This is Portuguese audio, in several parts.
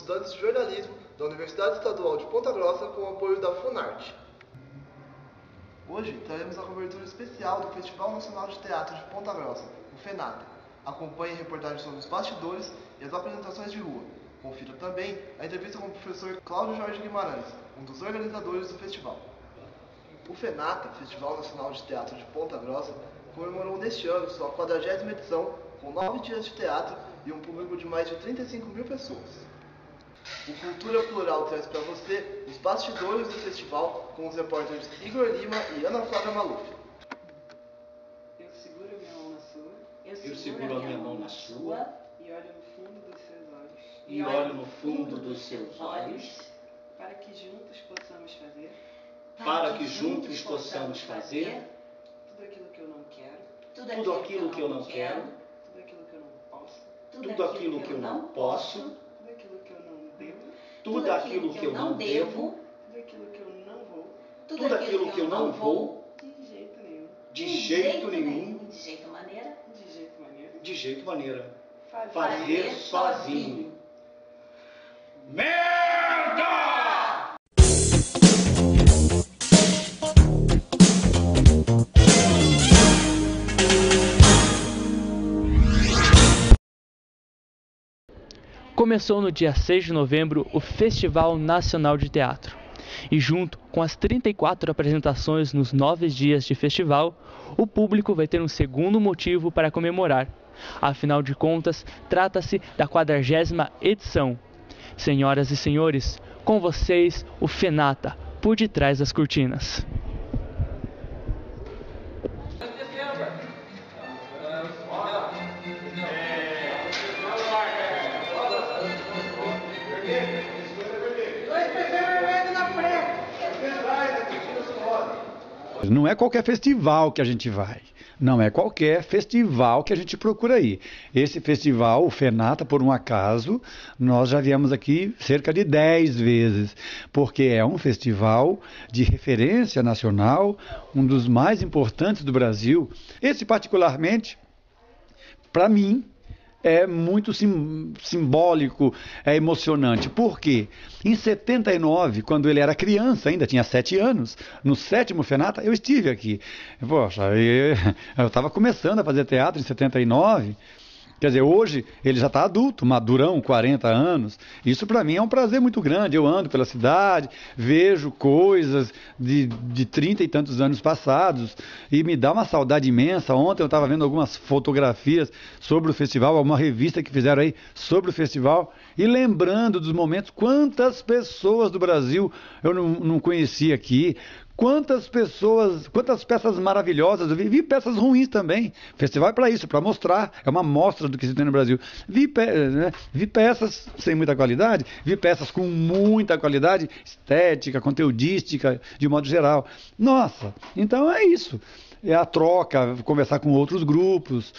estudantes de jornalismo da Universidade Estadual de Ponta Grossa com o apoio da Funarte. Hoje traremos a cobertura especial do Festival Nacional de Teatro de Ponta Grossa, o FENATA. Acompanhe reportagens sobre os bastidores e as apresentações de rua. Confira também a entrevista com o professor Cláudio Jorge Guimarães, um dos organizadores do festival. O FENATA, Festival Nacional de Teatro de Ponta Grossa, comemorou neste ano sua 40 edição, com nove dias de teatro e um público de mais de 35 mil pessoas. O Cultura Plural traz para você os bastidores do festival com os repórteres Igor Lima e Ana Flávia Maluf. Eu seguro a minha mão na sua. Eu seguro a minha mão na sua E olho no fundo dos seus olhos. e olho no fundo dos seus olhos Para que juntos possamos fazer. Para que juntos possamos fazer tudo aquilo que eu não quero, tudo aquilo que eu não quero, tudo aquilo que eu não posso, tudo aquilo que eu não posso, tudo aquilo que eu não devo, tudo aquilo que eu não vou, tudo aquilo que eu não vou, de jeito nenhum, de jeito nenhum, De jeito maneira. de jeito maneira, de jeito maneira, fazer, fazer sozinho. Merda! Começou no dia 6 de novembro o Festival Nacional de Teatro. E junto com as 34 apresentações nos nove dias de festival, o público vai ter um segundo motivo para comemorar. Afinal de contas, trata-se da 40 edição. Senhoras e senhores, com vocês o Fenata, por detrás das cortinas. Não é qualquer festival que a gente vai. Não é qualquer festival que a gente procura ir. Esse festival, o Fenata, por um acaso, nós já viemos aqui cerca de 10 vezes, porque é um festival de referência nacional, um dos mais importantes do Brasil. Esse, particularmente, para mim, é muito sim, simbólico, é emocionante. Por quê? Em 79, quando ele era criança, ainda tinha sete anos, no sétimo Fenata, eu estive aqui. Poxa, eu estava começando a fazer teatro em 79. Quer dizer, hoje ele já está adulto, madurão, 40 anos. Isso para mim é um prazer muito grande. Eu ando pela cidade, vejo coisas de, de 30 e tantos anos passados e me dá uma saudade imensa. Ontem eu estava vendo algumas fotografias sobre o festival, uma revista que fizeram aí sobre o festival e lembrando dos momentos, quantas pessoas do Brasil eu não, não conhecia aqui, Quantas pessoas, quantas peças maravilhosas, eu vi, vi peças ruins também. Festival é para isso, para mostrar, é uma mostra do que se tem no Brasil. Vi, pe né, vi peças sem muita qualidade, vi peças com muita qualidade, estética, conteudística, de modo geral. Nossa, então é isso. É a troca, conversar com outros grupos,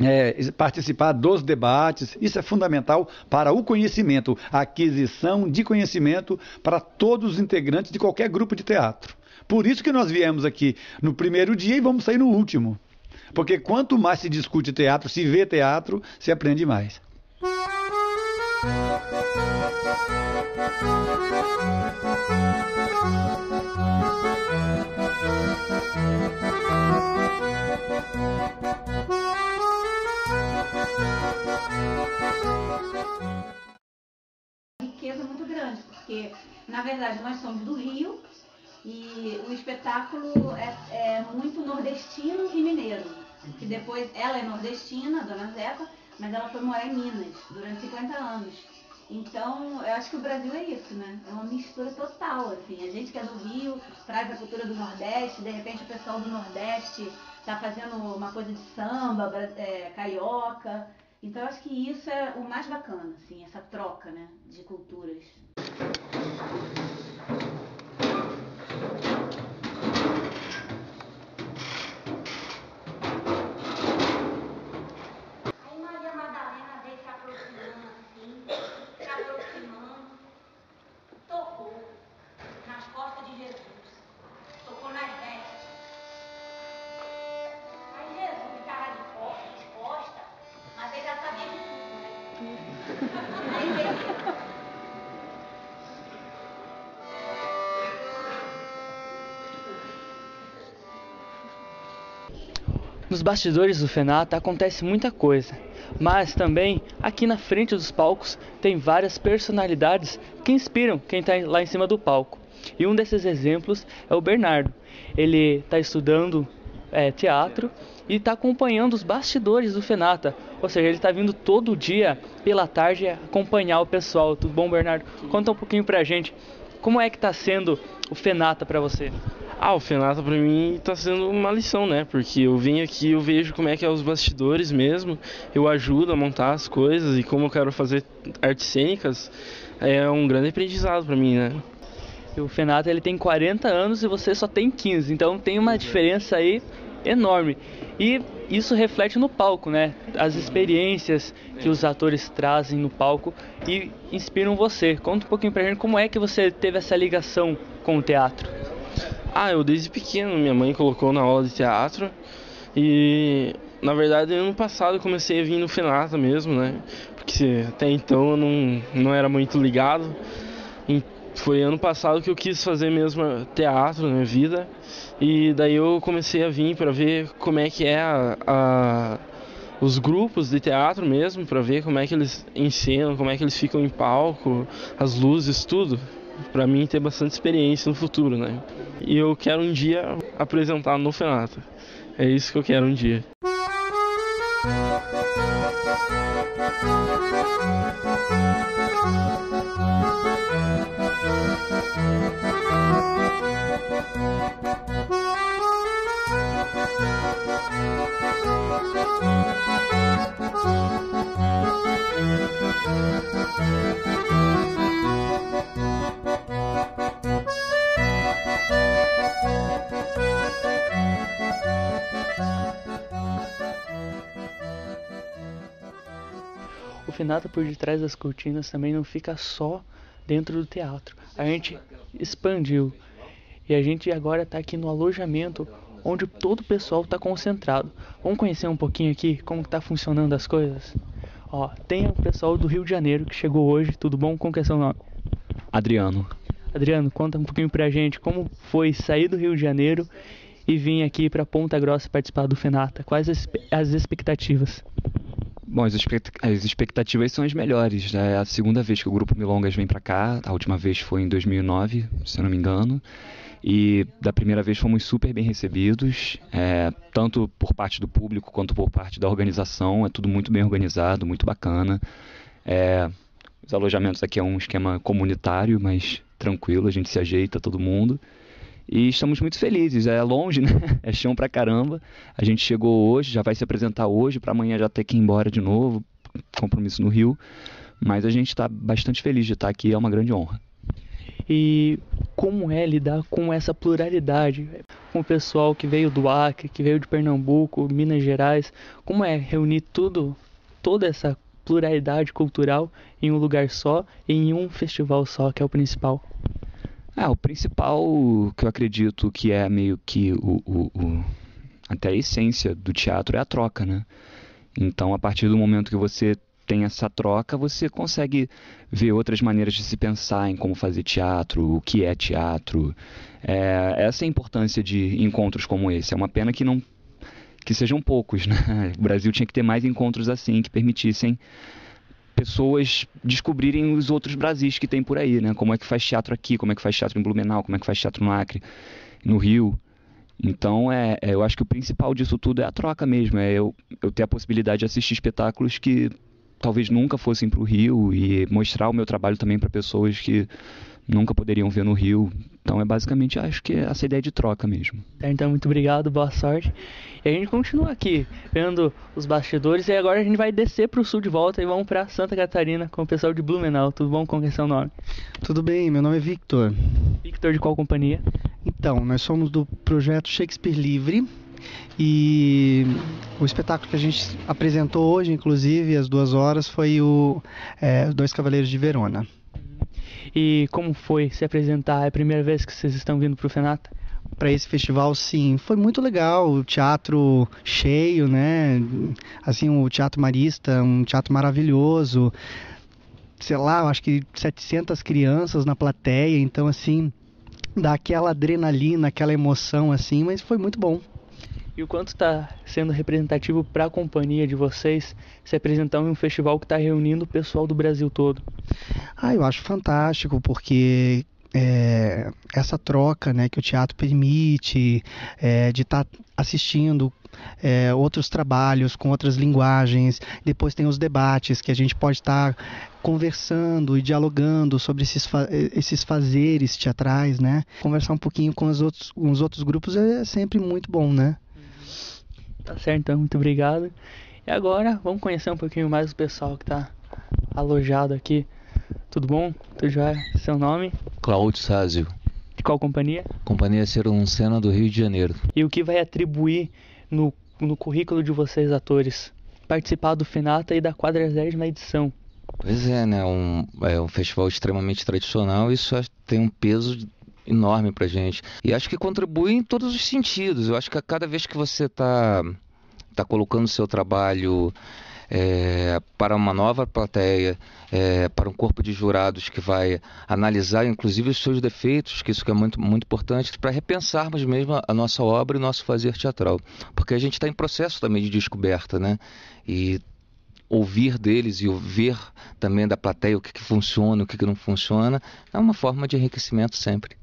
é, participar dos debates, isso é fundamental para o conhecimento, a aquisição de conhecimento para todos os integrantes de qualquer grupo de teatro. Por isso que nós viemos aqui no primeiro dia e vamos sair no último. Porque quanto mais se discute teatro, se vê teatro, se aprende mais. Riqueza muito grande, porque na verdade nós somos do Rio e o espetáculo é, é muito nordestino e mineiro. Que depois ela é nordestina, a dona Zeca, mas ela foi morar em Minas durante 50 anos. Então, eu acho que o Brasil é isso, né? É uma mistura total, assim. A gente que é do Rio traz a cultura do Nordeste, de repente o pessoal do Nordeste tá fazendo uma coisa de samba, é, carioca. Então, eu acho que isso é o mais bacana, assim, essa troca, né, de culturas. Nos bastidores do Fenata acontece muita coisa, mas também aqui na frente dos palcos tem várias personalidades que inspiram quem está lá em cima do palco. E um desses exemplos é o Bernardo. Ele está estudando é, teatro e está acompanhando os bastidores do Fenata. Ou seja, ele está vindo todo dia pela tarde acompanhar o pessoal. Tudo bom, Bernardo? Conta um pouquinho pra gente como é que está sendo o Fenata para você. Ah, o Fenata para mim tá sendo uma lição, né? Porque eu venho aqui, eu vejo como é que é os bastidores mesmo, eu ajudo a montar as coisas e como eu quero fazer artes cênicas, é um grande aprendizado para mim, né? O Fenata ele tem 40 anos e você só tem 15, então tem uma diferença aí enorme. E isso reflete no palco, né? As experiências que os atores trazem no palco e inspiram você. Conta um pouquinho pra gente como é que você teve essa ligação com o teatro. Ah, eu desde pequeno, minha mãe colocou na aula de teatro e na verdade ano passado comecei a vir no Fenata mesmo, né? Porque até então eu não, não era muito ligado. Foi ano passado que eu quis fazer mesmo teatro na minha vida e daí eu comecei a vir para ver como é que é a, a, os grupos de teatro mesmo, para ver como é que eles encenam, como é que eles ficam em palco, as luzes, tudo para mim ter bastante experiência no futuro, né? E eu quero um dia apresentar no Fenata. É isso que eu quero um dia. Finata por detrás das cortinas também não fica só dentro do teatro. A gente expandiu e a gente agora está aqui no alojamento onde todo o pessoal está concentrado. Vamos conhecer um pouquinho aqui como está funcionando as coisas? Ó, tem o pessoal do Rio de Janeiro que chegou hoje, tudo bom? Como que é seu nome? Adriano. Adriano, conta um pouquinho pra gente como foi sair do Rio de Janeiro e vir aqui para Ponta Grossa participar do Fenata. Quais as expectativas? Bom, as, as, expectativas são as melhores. Né? É a segunda vez que o Grupo Milongas vem para cá. A última vez foi em 2009, se eu não me engano. E da primeira vez fomos super bem recebidos, é, tanto por parte do público quanto por parte da organização. É tudo muito bem organizado, muito bacana. É, os alojamentos aqui é um esquema comunitário, mas tranquilo, a gente se ajeita todo mundo. E estamos muito felizes. É longe, né? É chão pra caramba. A gente chegou hoje, já vai se apresentar hoje, para amanhã já ter que ir embora de novo. Compromisso no Rio. Mas a gente está bastante feliz de estar aqui, é uma grande honra. E como é lidar com essa pluralidade? Com o pessoal que veio do Acre, que veio de Pernambuco, Minas Gerais. Como é reunir tudo, toda essa pluralidade cultural em um lugar só, em um festival só, que é o principal? Ah, o principal que eu acredito que é meio que o, o, o, até a essência do teatro é a troca, né? Então, a partir do momento que você tem essa troca, você consegue ver outras maneiras de se pensar em como fazer teatro, o que é teatro. É, essa é a importância de encontros como esse. É uma pena que não que sejam poucos, né? O Brasil tinha que ter mais encontros assim que permitissem pessoas descobrirem os outros Brasis que tem por aí, né? Como é que faz teatro aqui, como é que faz teatro em Blumenau, como é que faz teatro no Acre, no Rio. Então, é, é eu acho que o principal disso tudo é a troca mesmo, é eu, eu ter a possibilidade de assistir espetáculos que talvez nunca fossem para o Rio e mostrar o meu trabalho também para pessoas que nunca poderiam ver no Rio. Então é basicamente, acho que é essa ideia de troca mesmo. Então, muito obrigado, boa sorte. E a gente continua aqui, vendo os bastidores, e agora a gente vai descer para o sul de volta e vamos para Santa Catarina com o pessoal de Blumenau. Tudo bom? Qual é seu nome? Tudo bem, meu nome é Victor. Victor, de qual companhia? Então, nós somos do projeto Shakespeare Livre, e o espetáculo que a gente apresentou hoje, inclusive, às duas horas, foi o é, Dois Cavaleiros de Verona. E como foi se apresentar? É a primeira vez que vocês estão vindo para o Fenata? Para esse festival, sim. Foi muito legal. O teatro cheio, né? Assim, o Teatro Marista, um teatro maravilhoso. Sei lá, acho que 700 crianças na plateia. Então, assim, dá aquela adrenalina, aquela emoção, assim. Mas foi muito bom. E o quanto está sendo representativo para a companhia de vocês se apresentar em um festival que está reunindo o pessoal do Brasil todo? Ah, eu acho fantástico, porque é, essa troca né, que o teatro permite, é, de estar tá assistindo é, outros trabalhos com outras linguagens, depois tem os debates que a gente pode estar tá conversando e dialogando sobre esses, fa esses fazeres teatrais, né? Conversar um pouquinho com os outros, com os outros grupos é sempre muito bom, né? Tá certo, então, muito obrigado. E agora, vamos conhecer um pouquinho mais o pessoal que está alojado aqui. Tudo bom? Tudo já? Seu nome? Cláudio Sázio. De qual companhia? Companhia Seroncena do Rio de Janeiro. E o que vai atribuir no, no currículo de vocês, atores? Participar do FENATA e da 40 edição. Pois é, né? Um, é um festival extremamente tradicional, isso tem um peso enorme pra gente. E acho que contribui em todos os sentidos. Eu acho que a cada vez que você está tá colocando o seu trabalho é, para uma nova plateia, é, para um corpo de jurados que vai analisar inclusive os seus defeitos, que isso que é muito, muito importante, para repensarmos mesmo a nossa obra e o nosso fazer teatral. Porque a gente está em processo também de descoberta, né? E ouvir deles e ouvir também da plateia o que, que funciona, o que, que não funciona, é uma forma de enriquecimento sempre.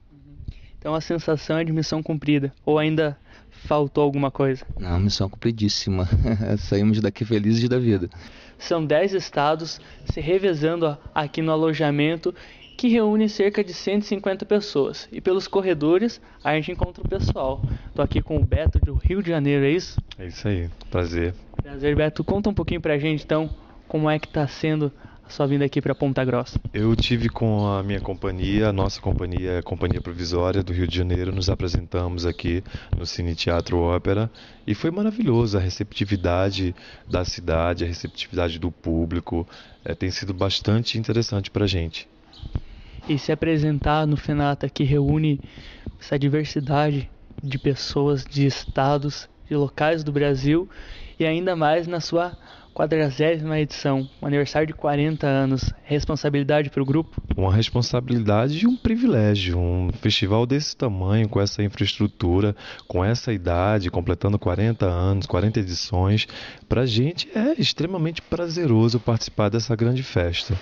Então a sensação é de missão cumprida. Ou ainda faltou alguma coisa? Não, missão cumpridíssima. Saímos daqui felizes da vida. São 10 estados se revezando aqui no alojamento que reúne cerca de 150 pessoas. E pelos corredores a gente encontra o pessoal. Tô aqui com o Beto do Rio de Janeiro, é isso? É isso aí, prazer. Prazer, Beto. Conta um pouquinho pra gente então como é que tá sendo sua vinda aqui para Ponta Grossa? Eu tive com a minha companhia, a nossa companhia, a Companhia Provisória do Rio de Janeiro, nos apresentamos aqui no Cine Teatro Ópera e foi maravilhoso a receptividade da cidade, a receptividade do público, é, tem sido bastante interessante para a gente. E se apresentar no FENATA que reúne essa diversidade de pessoas, de estados, de locais do Brasil e ainda mais na sua quadragésima edição, um aniversário de 40 anos, responsabilidade para o grupo? Uma responsabilidade e um privilégio. Um festival desse tamanho, com essa infraestrutura, com essa idade, completando 40 anos, 40 edições, para a gente é extremamente prazeroso participar dessa grande festa.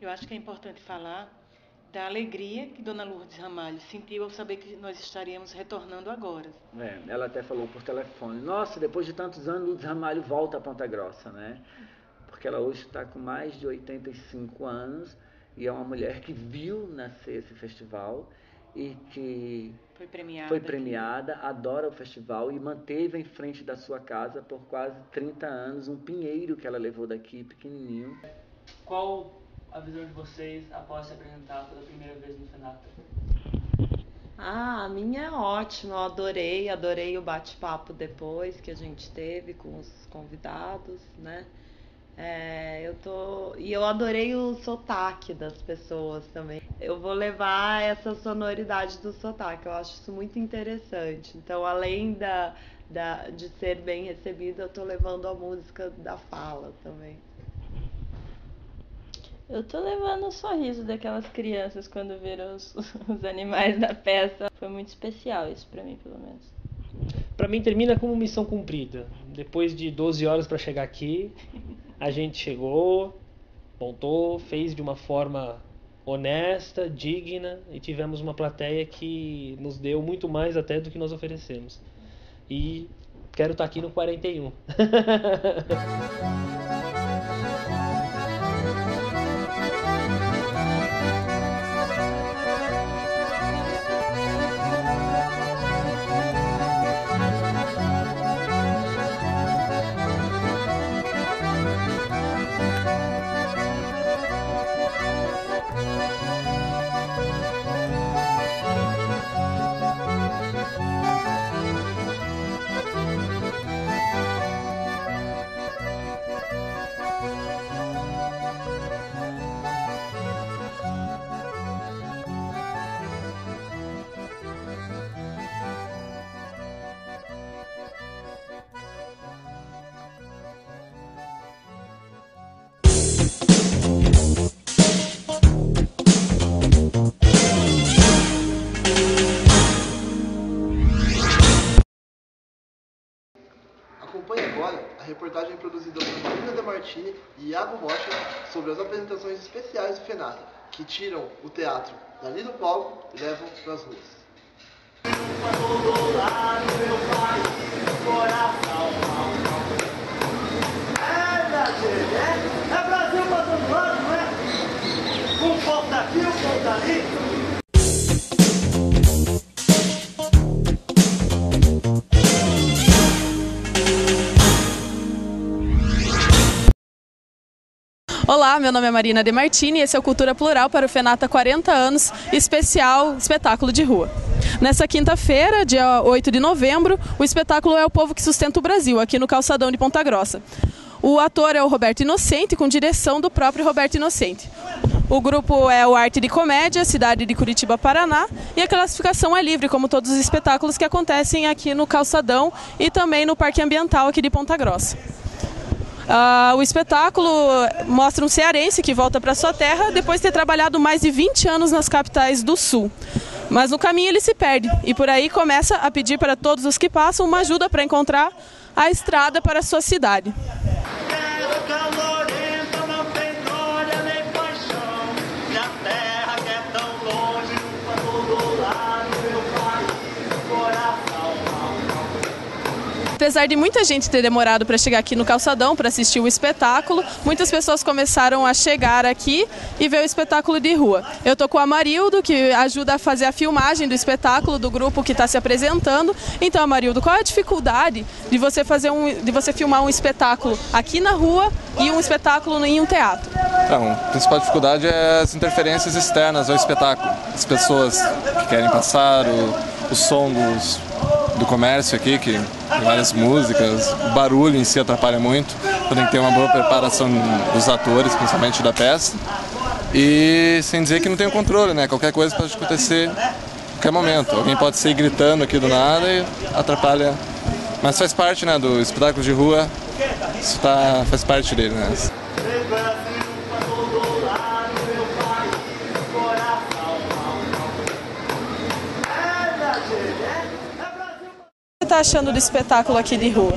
Eu acho que é importante falar da alegria que Dona Lourdes Ramalho sentiu ao saber que nós estaríamos retornando agora. É, ela até falou por telefone, nossa, depois de tantos anos, Lourdes Ramalho volta a Ponta Grossa, né? Porque ela hoje está com mais de 85 anos e é uma mulher que viu nascer esse festival e que foi premiada, foi premiada adora o festival e manteve em frente da sua casa por quase 30 anos um pinheiro que ela levou daqui, pequenininho. Qual a visão de vocês após se apresentar pela primeira vez no Fenata? Ah, a minha é ótima, eu adorei, adorei o bate-papo depois que a gente teve com os convidados, né? É, eu tô e eu adorei o sotaque das pessoas também. Eu vou levar essa sonoridade do sotaque, eu acho isso muito interessante. Então, além da, da de ser bem recebida, eu tô levando a música da fala também. Eu tô levando o sorriso daquelas crianças quando viram os, os animais da peça. Foi muito especial isso para mim, pelo menos. Para mim termina como missão cumprida. Depois de 12 horas para chegar aqui, a gente chegou, montou, fez de uma forma honesta, digna e tivemos uma plateia que nos deu muito mais até do que nós oferecemos. E quero estar tá aqui no 41. que tiram o teatro dali do palco e levam para as ruas. Olá, meu nome é Marina De Martini e esse é o Cultura Plural para o Fenata 40 anos, especial espetáculo de rua. Nessa quinta-feira, dia 8 de novembro, o espetáculo é O Povo que Sustenta o Brasil, aqui no Calçadão de Ponta Grossa. O ator é o Roberto Inocente, com direção do próprio Roberto Inocente. O grupo é o Arte de Comédia, cidade de Curitiba, Paraná, e a classificação é livre, como todos os espetáculos que acontecem aqui no Calçadão e também no Parque Ambiental aqui de Ponta Grossa. Uh, o espetáculo mostra um cearense que volta para sua terra depois de ter trabalhado mais de 20 anos nas capitais do Sul. Mas no caminho ele se perde e por aí começa a pedir para todos os que passam uma ajuda para encontrar a estrada para a sua cidade. Apesar de muita gente ter demorado para chegar aqui no calçadão para assistir o espetáculo, muitas pessoas começaram a chegar aqui e ver o espetáculo de rua. Eu tô com o Amarildo, que ajuda a fazer a filmagem do espetáculo do grupo que está se apresentando. Então, Amarildo, qual é a dificuldade de você fazer um, de você filmar um espetáculo aqui na rua e um espetáculo em um teatro? Então, a principal dificuldade é as interferências externas ao espetáculo. As pessoas que querem passar, o, o som dos, do comércio aqui, que tem várias músicas, o barulho em si atrapalha muito, então tem que ter uma boa preparação dos atores, principalmente da peça. E sem dizer que não tem o controle, né? Qualquer coisa pode acontecer a qualquer momento. Alguém pode sair gritando aqui do nada e atrapalha. Mas faz parte né, do espetáculo de rua, isso tá, faz parte dele, né? Está achando do espetáculo aqui de rua?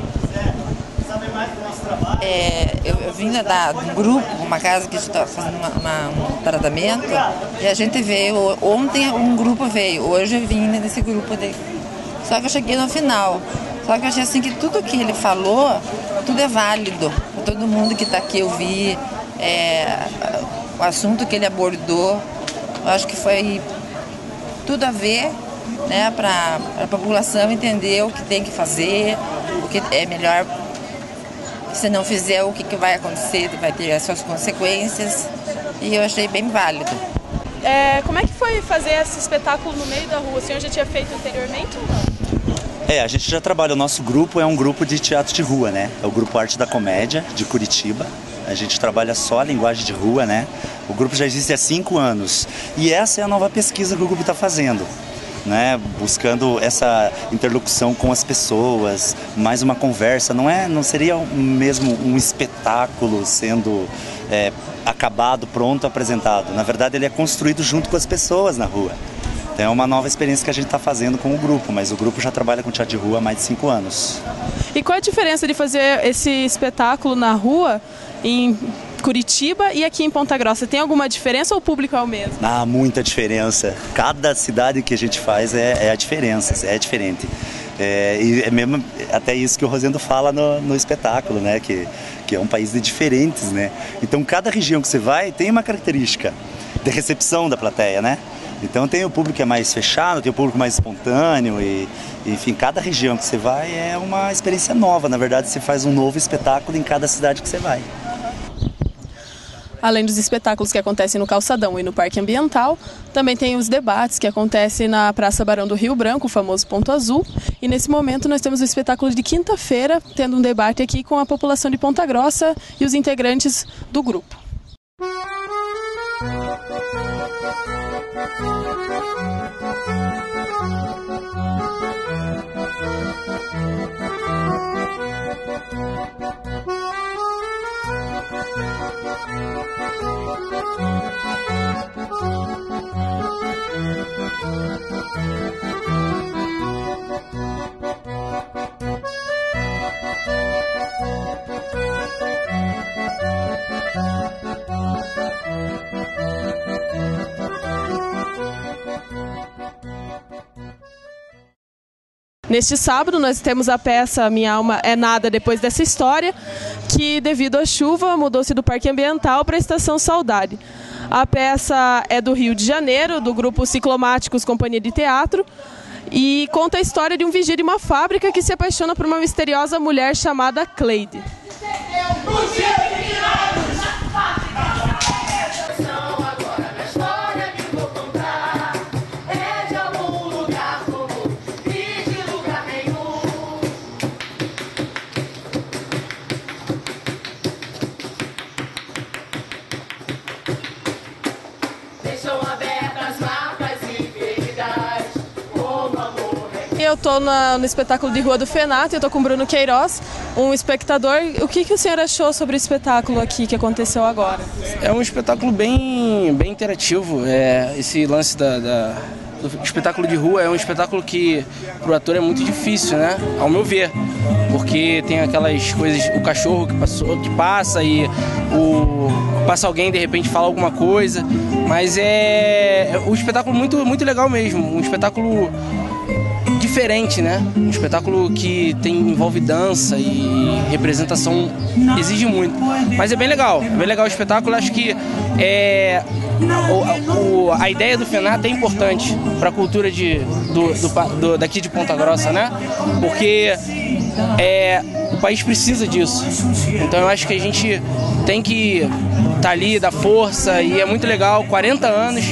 É, eu, eu vim da, do grupo, uma casa que está fazendo uma, uma, um tratamento, e a gente veio, ontem um grupo veio, hoje eu vim nesse grupo. De, só que eu cheguei no final. Só que eu achei assim que tudo que ele falou, tudo é válido. Todo mundo que está aqui eu vi, é, o assunto que ele abordou, eu acho que foi tudo a ver né, para a população entender o que tem que fazer, o que é melhor. Se não fizer, o que, que vai acontecer, vai ter as suas consequências. E eu achei bem válido. É, como é que foi fazer esse espetáculo no meio da rua? O senhor já tinha feito anteriormente ou não? É, a gente já trabalha, o nosso grupo é um grupo de teatro de rua, né? É o Grupo Arte da Comédia, de Curitiba. A gente trabalha só a linguagem de rua, né? O grupo já existe há cinco anos. E essa é a nova pesquisa que o grupo está fazendo né, buscando essa interlocução com as pessoas, mais uma conversa. Não é, não seria mesmo um espetáculo sendo é, acabado, pronto, apresentado. Na verdade, ele é construído junto com as pessoas na rua. Então é uma nova experiência que a gente está fazendo com o grupo, mas o grupo já trabalha com teatro de rua há mais de cinco anos. E qual a diferença de fazer esse espetáculo na rua em Curitiba e aqui em Ponta Grossa. Tem alguma diferença ou o público é o mesmo? Ah, muita diferença. Cada cidade que a gente faz é, é a diferença, é diferente. É, e é mesmo até isso que o Rosendo fala no, no espetáculo, né? Que, que é um país de diferentes, né? Então cada região que você vai tem uma característica de recepção da plateia, né? Então tem o público que é mais fechado, tem o público mais espontâneo e, enfim, cada região que você vai é uma experiência nova. Na verdade, você faz um novo espetáculo em cada cidade que você vai além dos espetáculos que acontecem no Calçadão e no Parque Ambiental. Também tem os debates que acontecem na Praça Barão do Rio Branco, o famoso Ponto Azul. E nesse momento nós temos o espetáculo de quinta-feira, tendo um debate aqui com a população de Ponta Grossa e os integrantes do grupo. Neste sábado nós temos a peça Minha Alma é Nada Depois dessa História, que, devido à chuva, mudou-se do Parque Ambiental para a Estação Saudade. A peça é do Rio de Janeiro, do grupo Ciclomáticos Companhia de Teatro, e conta a história de um vigia de uma fábrica que se apaixona por uma misteriosa mulher chamada Cleide. Estou no espetáculo de rua do Fenato, eu estou com o Bruno Queiroz, um espectador. O que, que o senhor achou sobre o espetáculo aqui que aconteceu agora? É um espetáculo bem, bem interativo. É, esse lance da, da, do espetáculo de rua é um espetáculo que para o ator é muito difícil, né? Ao meu ver. Porque tem aquelas coisas, o cachorro que, passou, que passa e o, passa alguém de repente fala alguma coisa. Mas é, é um espetáculo muito, muito legal mesmo. Um espetáculo diferente, né? Um espetáculo que tem envolve dança e representação exige muito, mas é bem legal, é bem legal o espetáculo. Acho que é o, o, a ideia do FENAT é importante para a cultura de, do, do, do, daqui de Ponta Grossa, né? Porque é, o país precisa disso. Então eu acho que a gente tem que estar tá ali, dar força e é muito legal. 40 anos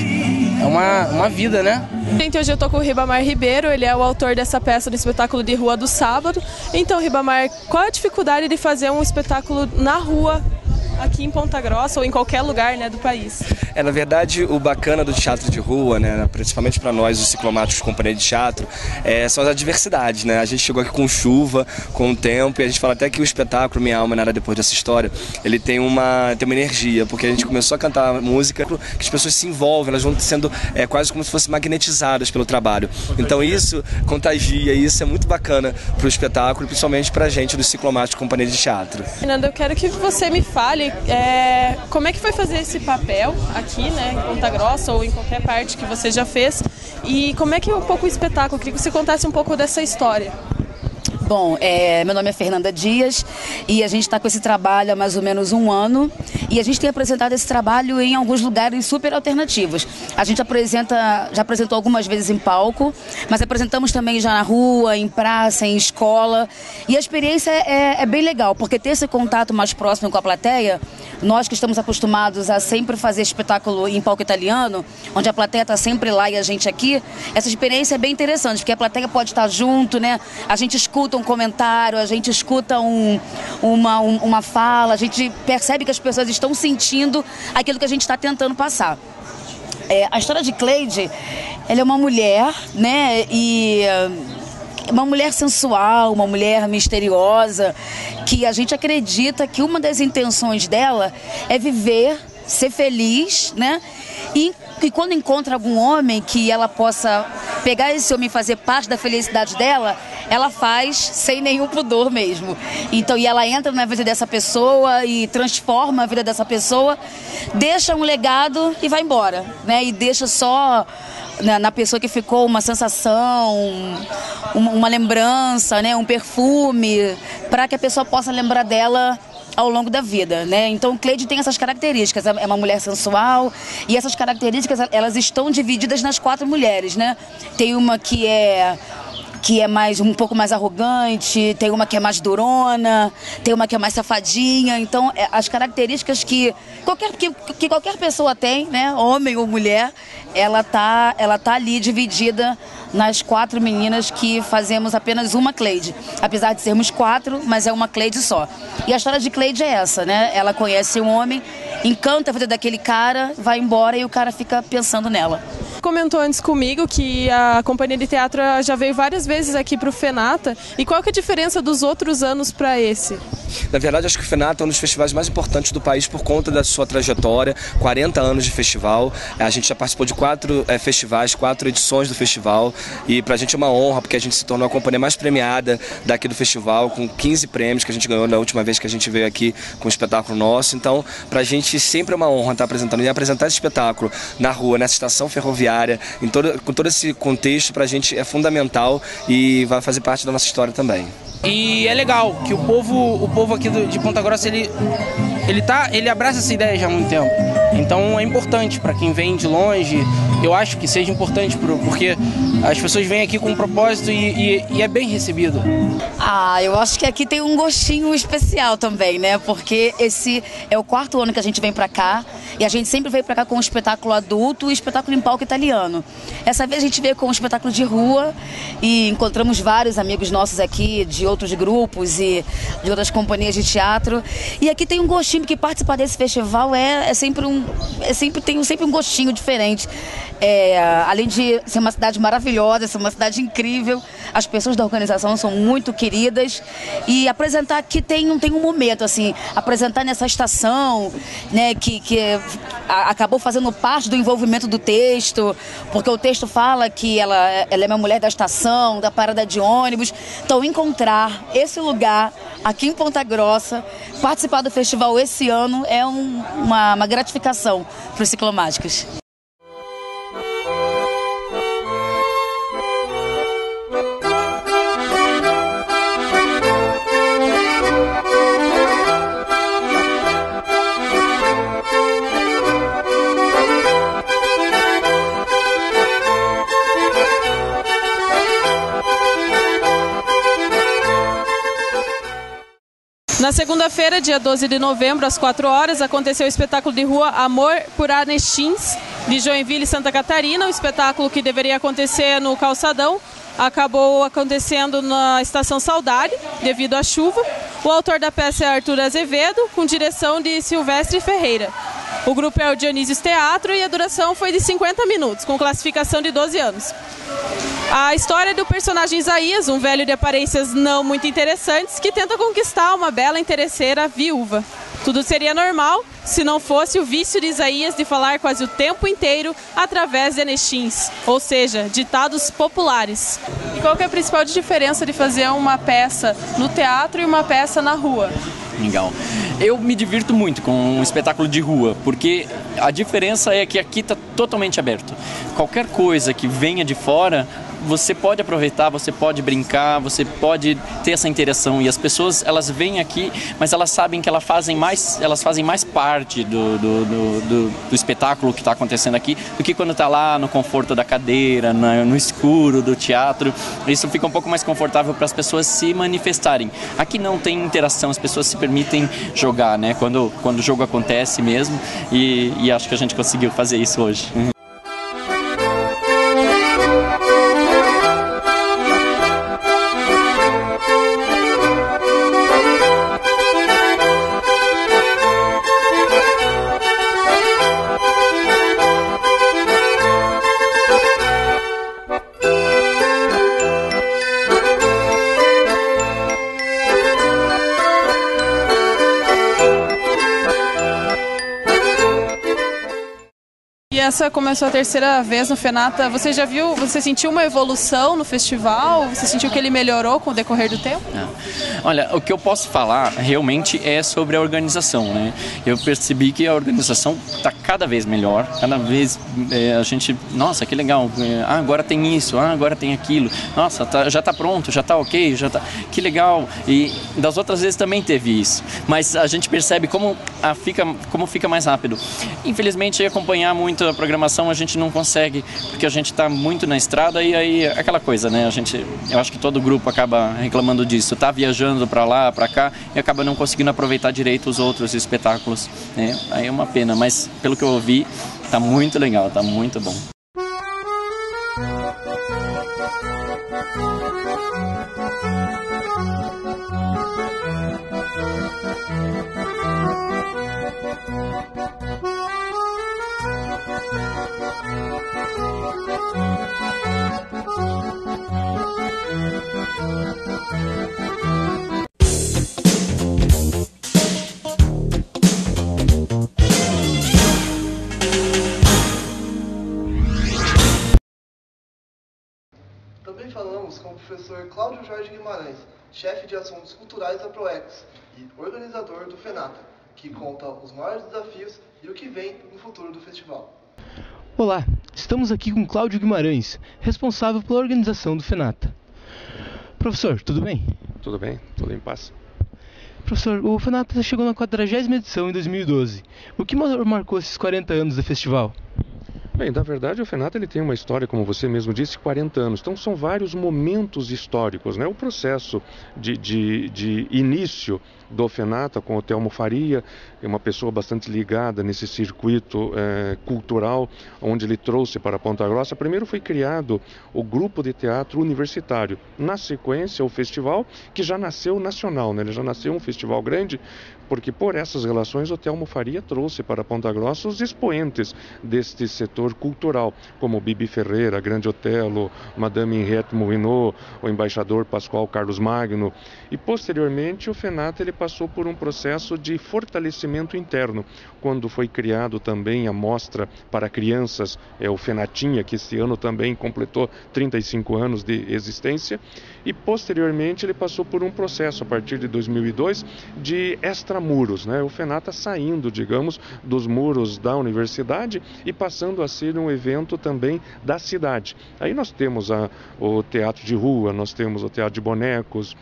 é uma, uma vida, né? Gente, hoje eu tô com o Ribamar Ribeiro, ele é o autor dessa peça do espetáculo de rua do sábado. Então, Ribamar, qual a dificuldade de fazer um espetáculo na rua aqui em Ponta Grossa ou em qualquer lugar né, do país. É, na verdade, o bacana do teatro de rua, né, principalmente para nós, os ciclomáticos companhia de teatro, é, são as adversidades. Né? A gente chegou aqui com chuva, com o tempo, e a gente fala até que o espetáculo Minha Alma Nada Depois dessa História, ele tem uma, tem uma energia, porque a gente começou a cantar música que as pessoas se envolvem, elas vão sendo é, quase como se fossem magnetizadas pelo trabalho. Então isso contagia, e isso é muito bacana para o espetáculo, principalmente para a gente do ciclomático companhia de teatro. Fernanda, eu quero que você me fale é, como é que foi fazer esse papel aqui, né, em Ponta Grossa ou em qualquer parte que você já fez? E como é que é um pouco o espetáculo? Eu queria que você contasse um pouco dessa história. Bom, é, meu nome é Fernanda Dias e a gente está com esse trabalho há mais ou menos um ano e a gente tem apresentado esse trabalho em alguns lugares super alternativos. A gente apresenta, já apresentou algumas vezes em palco, mas apresentamos também já na rua, em praça, em escola e a experiência é, é bem legal porque ter esse contato mais próximo com a plateia, nós que estamos acostumados a sempre fazer espetáculo em palco italiano, onde a plateia está sempre lá e a gente aqui, essa experiência é bem interessante porque a plateia pode estar junto, né? A gente escuta um um comentário, a gente escuta um, uma, um, uma fala, a gente percebe que as pessoas estão sentindo aquilo que a gente está tentando passar. É, a história de Cleide, ela é uma mulher, né? E uma mulher sensual, uma mulher misteriosa, que a gente acredita que uma das intenções dela é viver, ser feliz, né? E, e quando encontra algum homem que ela possa pegar esse homem e fazer parte da felicidade dela, ela faz sem nenhum pudor mesmo. Então, e ela entra na vida dessa pessoa e transforma a vida dessa pessoa, deixa um legado e vai embora, né? E deixa só na, na pessoa que ficou uma sensação, uma lembrança, né? Um perfume, para que a pessoa possa lembrar dela ao longo da vida, né? Então, Cleide tem essas características, é uma mulher sensual e essas características elas estão divididas nas quatro mulheres, né? Tem uma que é que é mais um pouco mais arrogante, tem uma que é mais durona, tem uma que é mais safadinha. Então, é, as características que qualquer, que, que qualquer pessoa tem, né, homem ou mulher, ela tá, ela tá ali dividida nas quatro meninas que fazemos apenas uma Cleide. Apesar de sermos quatro, mas é uma Cleide só. E a história de Cleide é essa, né? Ela conhece um homem, encanta a vida daquele cara, vai embora e o cara fica pensando nela comentou antes comigo que a companhia de teatro já veio várias vezes aqui para o Fenata. E qual que é a diferença dos outros anos para esse? Na verdade, acho que o Fenata é um dos festivais mais importantes do país por conta da sua trajetória, 40 anos de festival. A gente já participou de quatro é, festivais, quatro edições do festival. E para a gente é uma honra, porque a gente se tornou a companhia mais premiada daqui do festival, com 15 prêmios que a gente ganhou na última vez que a gente veio aqui com o espetáculo nosso. Então, para a gente sempre é uma honra estar apresentando e apresentar esse espetáculo na rua, nessa estação ferroviária em todo, com todo esse contexto, para a gente é fundamental e vai fazer parte da nossa história também. E é legal que o povo, o povo aqui do, de Ponta Grossa, ele, ele, tá, ele abraça essa ideia já há muito tempo. Então é importante para quem vem de longe, eu acho que seja importante, porque as pessoas vêm aqui com um propósito e, e, e, é bem recebido. Ah, eu acho que aqui tem um gostinho especial também, né? Porque esse é o quarto ano que a gente vem para cá e a gente sempre veio para cá com um espetáculo adulto e espetáculo em palco italiano. Essa vez a gente veio com um espetáculo de rua e encontramos vários amigos nossos aqui de outros grupos e de outras companhias de teatro. E aqui tem um gostinho, porque participar desse festival é, é sempre um. É sempre, tem sempre um gostinho diferente. É, além de ser uma cidade maravilhosa, ser uma cidade incrível, as pessoas da organização são muito queridas e apresentar aqui tem, tem um momento, assim, apresentar nessa estação, né, que, que acabou fazendo parte do envolvimento do texto, porque o texto fala que ela, ela é uma mulher da estação, da parada de ônibus. Então, encontrar esse lugar aqui em Ponta Grossa, participar do festival esse ano é um, uma, uma gratificação para os ciclomáticos. Na segunda-feira, dia 12 de novembro, às 4 horas, aconteceu o espetáculo de rua Amor por Anestins, de Joinville, Santa Catarina. O espetáculo que deveria acontecer no Calçadão acabou acontecendo na Estação Saudade, devido à chuva. O autor da peça é Arthur Azevedo, com direção de Silvestre Ferreira. O grupo é o Dionísio Teatro e a duração foi de 50 minutos, com classificação de 12 anos. A história do personagem Isaías, um velho de aparências não muito interessantes, que tenta conquistar uma bela interesseira viúva. Tudo seria normal se não fosse o vício de Isaías de falar quase o tempo inteiro através de anexins, ou seja, ditados populares. E qual é a principal diferença de fazer uma peça no teatro e uma peça na rua? Legal. Eu me divirto muito com um espetáculo de rua, porque a diferença é que aqui está totalmente aberto. Qualquer coisa que venha de fora você pode aproveitar, você pode brincar, você pode ter essa interação e as pessoas elas vêm aqui, mas elas sabem que elas fazem mais, elas fazem mais parte do, do, do, do, do espetáculo que está acontecendo aqui do que quando está lá no conforto da cadeira, no, no escuro do teatro. Isso fica um pouco mais confortável para as pessoas se manifestarem. Aqui não tem interação, as pessoas se permitem jogar, né? Quando, quando o jogo acontece mesmo e, e acho que a gente conseguiu fazer isso hoje. Essa começou a terceira vez no Fenata. Você já viu, você sentiu uma evolução no festival? Você sentiu que ele melhorou com o decorrer do tempo? Ah. Olha, o que eu posso falar realmente é sobre a organização, né? Eu percebi que a organização está cada vez melhor, cada vez é, a gente, nossa, que legal, é, ah, agora tem isso, ah, agora tem aquilo, nossa, tá, já está pronto, já está ok, já tá, que legal. E das outras vezes também teve isso, mas a gente percebe como a fica, como fica mais rápido. Infelizmente, acompanhar muito a programação a gente não consegue, porque a gente está muito na estrada e aí aquela coisa, né? A gente, eu acho que todo grupo acaba reclamando disso, tá viajando para lá, para cá e acaba não conseguindo aproveitar direito os outros espetáculos, né? Aí é uma pena, mas pelo que eu ouvi, tá muito legal, tá muito bom. Professor Cláudio Jorge Guimarães, chefe de assuntos culturais da ProEx e organizador do FENATA, que conta os maiores desafios e o que vem no futuro do festival. Olá, Estamos aqui com Cláudio Guimarães, responsável pela organização do FENATA. Professor, tudo bem? Tudo bem, tudo em paz. Professor, o FENATA chegou na 40 edição em 2012. O que marcou esses 40 anos do festival? Bem, na verdade o FENATA ele tem uma história, como você mesmo disse, 40 anos. Então são vários momentos históricos. Né? O processo de, de, de início do FENATA com o Telmo Faria, é uma pessoa bastante ligada nesse circuito é, cultural, onde ele trouxe para Ponta Grossa. Primeiro foi criado o grupo de teatro universitário. Na sequência, o festival, que já nasceu nacional, né? ele já nasceu um festival grande, porque por essas relações o Telmo Faria trouxe para Ponta Grossa os expoentes deste setor cultural, como Bibi Ferreira, Grande Otelo, Madame Henriette Mourinot, o embaixador Pascoal Carlos Magno. E posteriormente o FENAT ele passou por um processo de fortalecimento interno, quando foi criado também a mostra para crianças, é o FENATinha, que esse ano também completou 35 anos de existência, e posteriormente ele passou por um processo a partir de 2002 de extra muros, né? O FENATA saindo, digamos, dos muros da universidade e passando a ser um evento também da cidade. Aí nós temos a, o teatro de rua, nós temos o teatro de bonecos,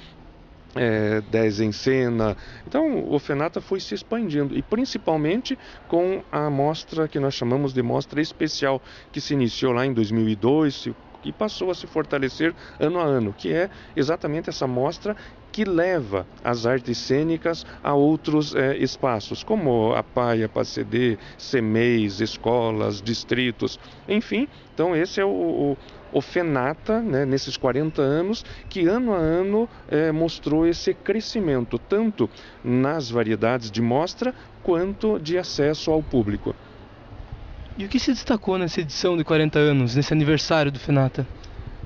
é, 10 em cena. Então o FENATA foi se expandindo e principalmente com a mostra que nós chamamos de mostra especial, que se iniciou lá em 2002, e passou a se fortalecer ano a ano, que é exatamente essa mostra que leva as artes cênicas a outros é, espaços, como a Paia, Pacedê, CEMEIs, escolas, distritos, enfim. Então esse é o, o, o FENATA, né, nesses 40 anos, que ano a ano é, mostrou esse crescimento, tanto nas variedades de mostra, quanto de acesso ao público. E o que se destacou nessa edição de 40 anos, nesse aniversário do FENATA?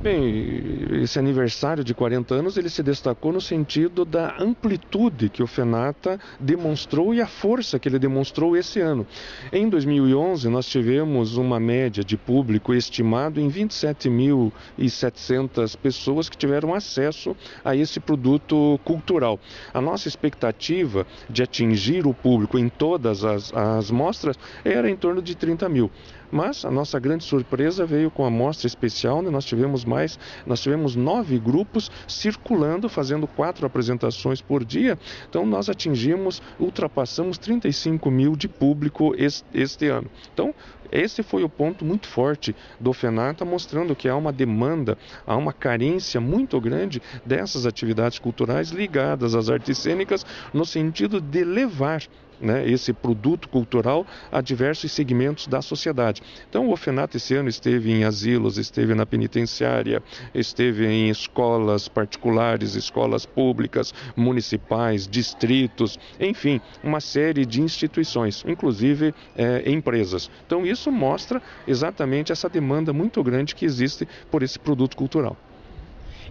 Bem, esse aniversário de 40 anos ele se destacou no sentido da amplitude que o Fenata demonstrou e a força que ele demonstrou esse ano. Em 2011, nós tivemos uma média de público estimado em 27.700 pessoas que tiveram acesso a esse produto cultural. A nossa expectativa de atingir o público em todas as, as mostras era em torno de 30 mil. Mas a nossa grande surpresa veio com a mostra especial, né? nós tivemos mais, nós tivemos nove grupos circulando, fazendo quatro apresentações por dia. Então nós atingimos, ultrapassamos 35 mil de público este, ano. Então esse foi o ponto muito forte do FENATA, mostrando que há uma demanda, há uma carência muito grande dessas atividades culturais ligadas às artes cênicas, no sentido de levar né, esse produto cultural a diversos segmentos da sociedade. Então, o Ofenato esse ano esteve em asilos, esteve na penitenciária, esteve em escolas particulares, escolas públicas, municipais, distritos, enfim, uma série de instituições, inclusive é, empresas. Então, isso mostra exatamente essa demanda muito grande que existe por esse produto cultural.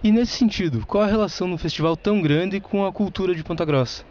E nesse sentido, qual a relação do festival tão grande com a cultura de Ponta Grossa?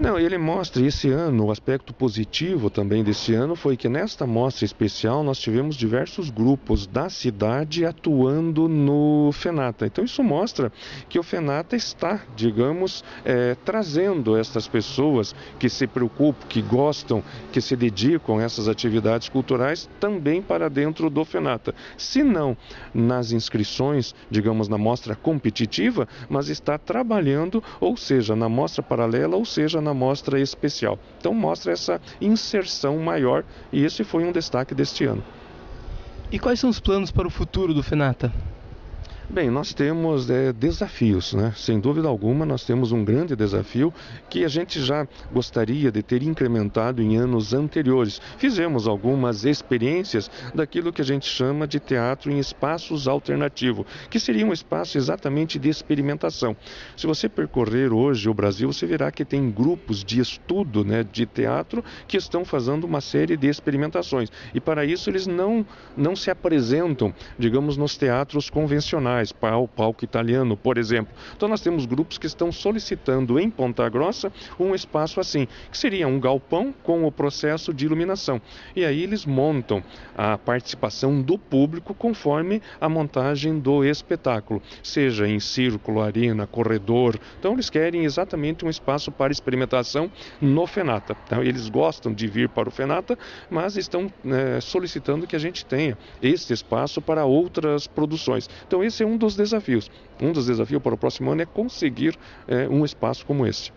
Não, ele mostra esse ano, o aspecto positivo também desse ano foi que nesta mostra especial nós tivemos diversos grupos da cidade atuando no FENATA. Então isso mostra que o FENATA está, digamos, é, trazendo essas pessoas que se preocupam, que gostam, que se dedicam a essas atividades culturais também para dentro do FENATA. Se não nas inscrições, digamos, na mostra competitiva, mas está trabalhando, ou seja, na mostra paralela, ou seja, na na mostra especial. Então mostra essa inserção maior e esse foi um destaque deste ano. E quais são os planos para o futuro do FENATA? Bem, nós temos é, desafios, né? Sem dúvida alguma, nós temos um grande desafio que a gente já gostaria de ter incrementado em anos anteriores. Fizemos algumas experiências daquilo que a gente chama de teatro em espaços alternativos, que seria um espaço exatamente de experimentação. Se você percorrer hoje o Brasil, você verá que tem grupos de estudo, né, de teatro que estão fazendo uma série de experimentações. E para isso eles não não se apresentam, digamos, nos teatros convencionais musicais, o palco italiano, por exemplo. Então nós temos grupos que estão solicitando em Ponta Grossa um espaço assim, que seria um galpão com o processo de iluminação. E aí eles montam a participação do público conforme a montagem do espetáculo, seja em círculo, arena, corredor. Então eles querem exatamente um espaço para experimentação no FENATA. Então, eles gostam de vir para o FENATA, mas estão é, solicitando que a gente tenha esse espaço para outras produções. Então esse é um dos desafios. Um dos desafios para o próximo ano é conseguir é, um espaço como esse.